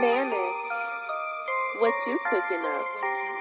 Mammoth, what you cooking up?